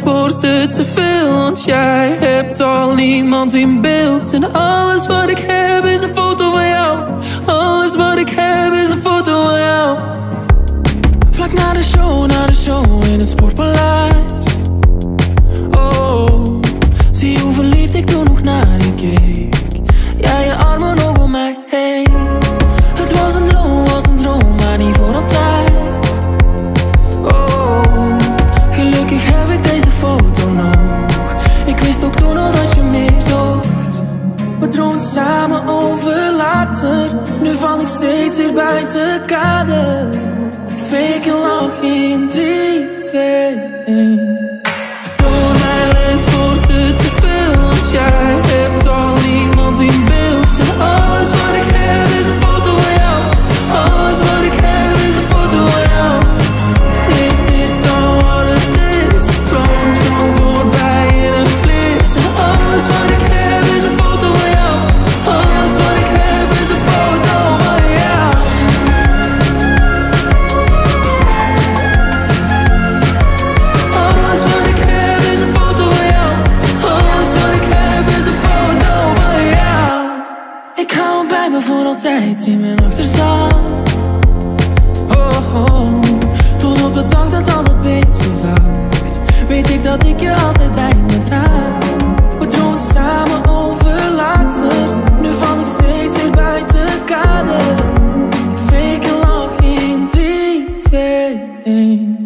wordt het te veel. Want jij hebt al iemand in beeld. En alles wat ik heb is een foto van jou. Alles wat ik heb is een foto van jou. Vlak na de show, na de show. Nu val ik steeds weer buiten kader Ik fake een log in 3, 2, 1 altijd in mijn achterzak. Oh, oh. Tot op de dag dat al het beet vervaart Weet ik dat ik je altijd bij me draag. We het samen over later Nu val ik steeds weer buiten kader. Ik fake een lach in 3, 2, 1